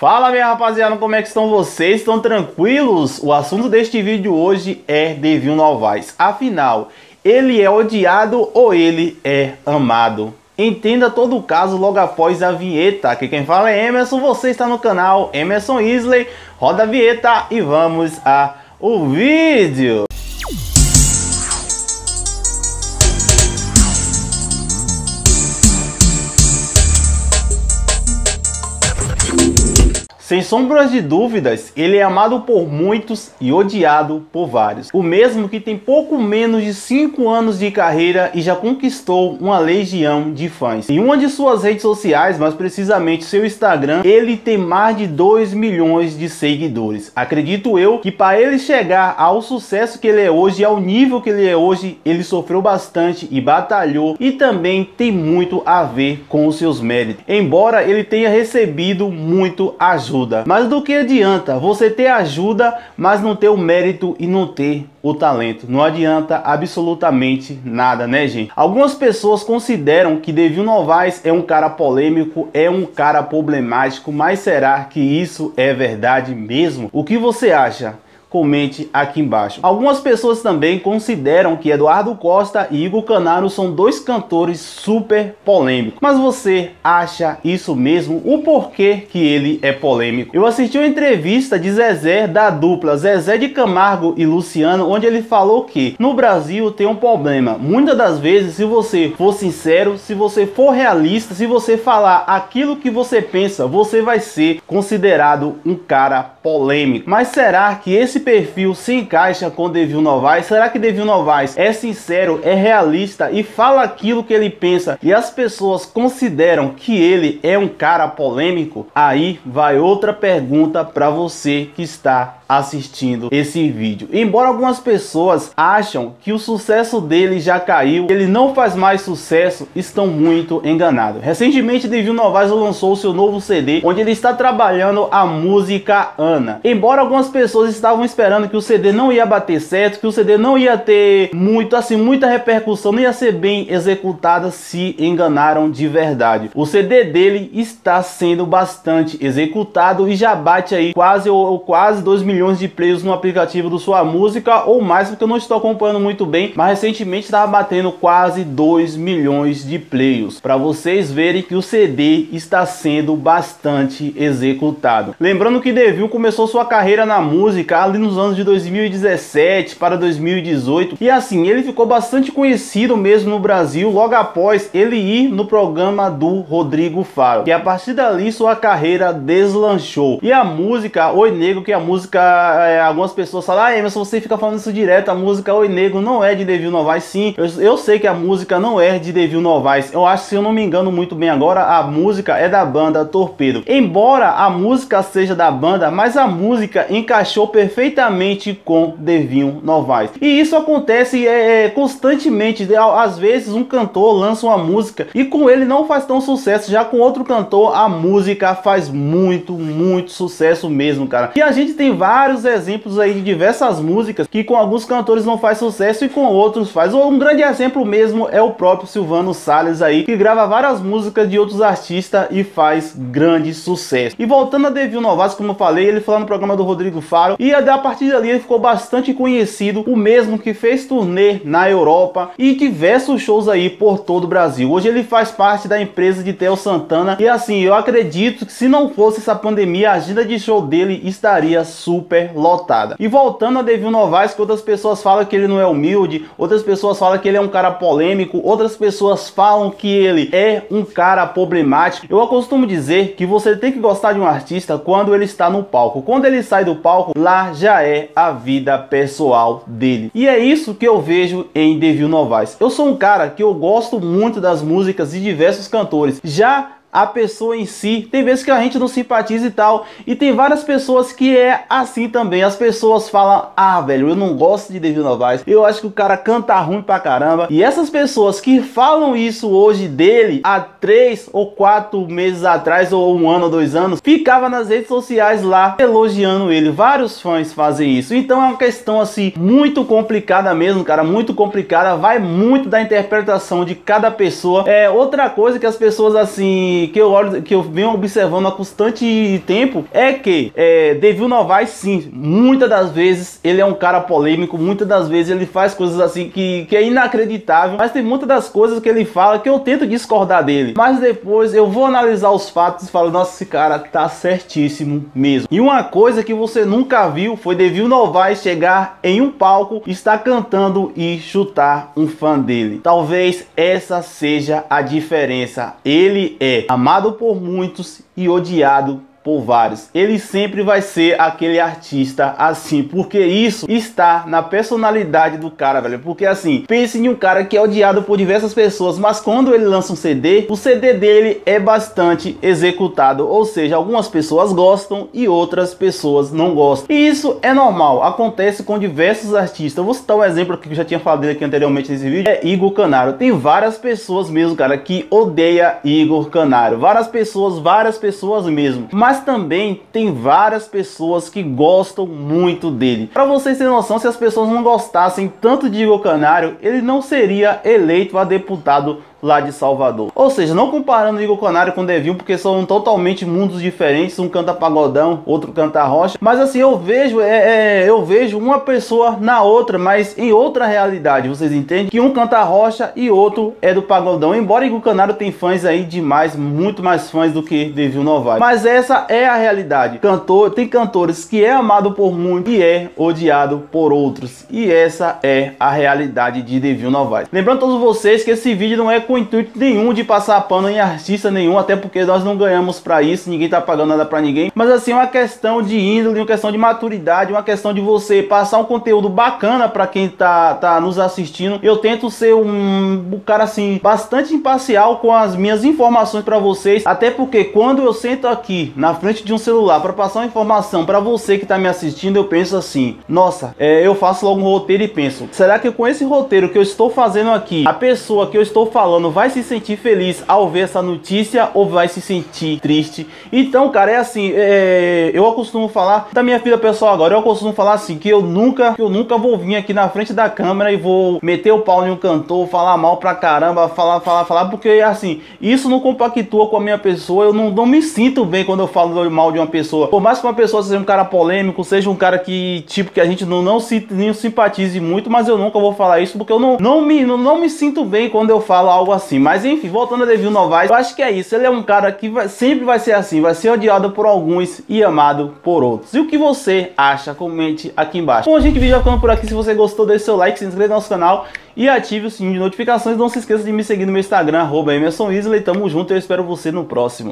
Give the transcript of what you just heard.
Fala minha rapaziada, como é que estão vocês? Estão tranquilos? O assunto deste vídeo hoje é Devil Novaes. Afinal, ele é odiado ou ele é amado? Entenda todo o caso logo após a vinheta. Aqui quem fala é Emerson, você está no canal Emerson Isley. Roda a vinheta e vamos ao vídeo. Sem sombras de dúvidas, ele é amado por muitos e odiado por vários. O mesmo que tem pouco menos de 5 anos de carreira e já conquistou uma legião de fãs. Em uma de suas redes sociais, mais precisamente seu Instagram, ele tem mais de 2 milhões de seguidores. Acredito eu que para ele chegar ao sucesso que ele é hoje, ao nível que ele é hoje, ele sofreu bastante e batalhou e também tem muito a ver com os seus méritos. Embora ele tenha recebido muito ajuda Mas do que adianta você ter ajuda, mas não ter o mérito e não ter o talento? Não adianta absolutamente nada, né, gente? Algumas pessoas consideram que Devil Novaes é um cara polêmico, é um cara problemático, mas será que isso é verdade mesmo? O que você acha? Comente aqui embaixo. Algumas pessoas também consideram que Eduardo Costa e Igor Canaro são dois cantores super polêmicos. Mas você acha isso mesmo? O porquê que ele é polêmico? Eu assisti uma entrevista de Zezé da dupla Zezé de Camargo e Luciano, onde ele falou que no Brasil tem um problema. Muitas das vezes, se você for sincero, se você for realista, se você falar aquilo que você pensa, você vai ser considerado um cara polêmico. Mas será que esse esse perfil se encaixa com Devil Novaes? Será que Devil Novaes é sincero, é realista e fala aquilo que ele pensa e as pessoas consideram que ele é um cara polêmico? Aí vai outra pergunta para você que está assistindo esse vídeo. Embora algumas pessoas acham que o sucesso dele já caiu, ele não faz mais sucesso, estão muito enganados. Recentemente, Devil Novaes lançou seu novo CD, onde ele está trabalhando a música Ana. Embora algumas pessoas estavam esperando que o CD não ia bater certo, que o CD não ia ter muito assim, muita repercussão, não ia ser bem executada, se enganaram de verdade. O CD dele está sendo bastante executado e já bate aí quase ou quase 2 milhões milhões de plays no aplicativo do Sua Música ou mais, porque eu não estou acompanhando muito bem, mas recentemente estava batendo quase 2 milhões de plays, para vocês verem que o CD está sendo bastante executado. Lembrando que Devil começou sua carreira na música ali nos anos de 2017 para 2018 e assim, ele ficou bastante conhecido mesmo no Brasil logo após ele ir no programa do Rodrigo Faro, e a partir dali sua carreira deslanchou. E a música Oi Negro, que é a música é, algumas pessoas falam, ah, Emerson, você fica falando isso direto, a música Oi Negro não é de Devil Novaes, sim. Eu, eu sei que a música não é de Devil Novaes. Eu acho, se eu não me engano muito bem agora, a música é da banda Torpedo. Embora a música seja da banda, mas a música encaixou perfeitamente com Devil Novaes. E isso acontece é, é, constantemente. Às vezes um cantor lança uma música e com ele não faz tão sucesso, já com outro cantor a música faz muito, muito sucesso mesmo, cara. E a gente tem vários vários exemplos aí de diversas músicas que com alguns cantores não faz sucesso e com outros faz. Um grande exemplo mesmo é o próprio Silvano Salles aí, que grava várias músicas de outros artistas e faz grande sucesso. E voltando a Devil Novaes, como eu falei, ele falou no programa do Rodrigo Faro, e a partir dali ele ficou bastante conhecido, o mesmo que fez turnê na Europa e diversos shows aí por todo o Brasil. Hoje ele faz parte da empresa de Theo Santana e assim, eu acredito que se não fosse essa pandemia, a agenda de show dele estaria super super lotada. E voltando a Devil Novaes, que outras pessoas falam que ele não é humilde, outras pessoas falam que ele é um cara polêmico, outras pessoas falam que ele é um cara problemático. Eu costumo dizer que você tem que gostar de um artista quando ele está no palco. Quando ele sai do palco, lá já é a vida pessoal dele. E é isso que eu vejo em Devil Novaes. Eu sou um cara que eu gosto muito das músicas de diversos cantores. Já a pessoa em si. Tem vezes que a gente não simpatiza e tal. E tem várias pessoas que é assim também. As pessoas falam: Ah, velho, eu não gosto de David Novaes. Eu acho que o cara canta ruim pra caramba. E essas pessoas que falam isso hoje dele, há três ou quatro meses atrás, ou um ano ou dois anos, ficava nas redes sociais lá elogiando ele. Vários fãs fazem isso. Então é uma questão assim muito complicada mesmo, cara. Muito complicada. Vai muito da interpretação de cada pessoa. É outra coisa que as pessoas assim que eu olho, que eu venho observando há constante tempo é que é, Devil Novaes, sim, muitas das vezes ele é um cara polêmico, muitas das vezes ele faz coisas assim que, que é inacreditável, mas tem muitas das coisas que ele fala que eu tento discordar dele. Mas depois eu vou analisar os fatos e falo, nossa, esse cara tá certíssimo mesmo. E uma coisa que você nunca viu foi Devil Novaes chegar em um palco, estar cantando e chutar um fã dele. Talvez essa seja a diferença. Ele é amado por muitos e odiado por vários. Ele sempre vai ser aquele artista assim, porque isso está na personalidade do cara, velho. Porque assim, pense em um cara que é odiado por diversas pessoas, mas quando ele lança um CD, o CD dele é bastante executado, ou seja, algumas pessoas gostam e outras pessoas não gostam. E isso é normal, acontece com diversos artistas. Eu vou citar um exemplo que eu já tinha falado aqui anteriormente nesse vídeo, é Igor Canário. Tem várias pessoas mesmo, cara, que odeia Igor Canário. Várias pessoas, várias pessoas mesmo. Mas mas também tem várias pessoas que gostam muito dele. Para vocês terem noção, se as pessoas não gostassem tanto de Igor Canário, ele não seria eleito a deputado lá de Salvador. Ou seja, não comparando Igor Canário com Devinho, porque são totalmente mundos diferentes, um canta pagodão, outro canta rocha, mas assim, eu vejo é, é, eu vejo uma pessoa na outra, mas em outra realidade, vocês entendem? Que um canta rocha e outro é do pagodão, embora Igor Canário tem fãs aí demais, muito mais fãs do que Devinho Novaes. Mas essa é a realidade. Cantor, tem cantores que é amado por muitos e é odiado por outros. E essa é a realidade de Devinho Novaes. Lembrando todos vocês que esse vídeo não é com intuito nenhum de passar pano em artista nenhum, até porque nós não ganhamos para isso, ninguém tá pagando nada para ninguém. Mas assim, uma questão de índole, uma questão de maturidade, uma questão de você passar um conteúdo bacana para quem tá, tá nos assistindo. Eu tento ser um, um cara assim, bastante imparcial com as minhas informações para vocês, até porque quando eu sento aqui na frente de um celular para passar uma informação para você que tá me assistindo, eu penso assim: nossa, é, eu faço logo um roteiro e penso, será que com esse roteiro que eu estou fazendo aqui, a pessoa que eu estou falando falando vai se sentir feliz ao ver essa notícia ou vai se sentir triste. Então, cara, é assim, é, eu costumo falar da minha vida pessoal agora, eu costumo falar assim que eu nunca, que eu nunca vou vir aqui na frente da câmera e vou meter o pau em um cantor, falar mal pra caramba, falar, falar, falar, porque assim, isso não compactua com a minha pessoa, eu não, não me sinto bem quando eu falo mal de uma pessoa. Por mais que uma pessoa seja um cara polêmico, seja um cara que, tipo, que a gente não, não, se, nem simpatize muito, mas eu nunca vou falar isso porque eu não, não, me, não, não me sinto bem quando eu falo algo algo assim. Mas enfim, voltando a Devil Novaes, eu acho que é isso. Ele é um cara que vai, sempre vai ser assim, vai ser odiado por alguns e amado por outros. E o que você acha? Comente aqui embaixo. Bom, gente, vídeo ficando por aqui. Se você gostou, deixe seu like, se inscreva no nosso canal e ative o sininho de notificações. Não se esqueça de me seguir no meu Instagram, arroba Emerson Tamo junto eu espero você no próximo.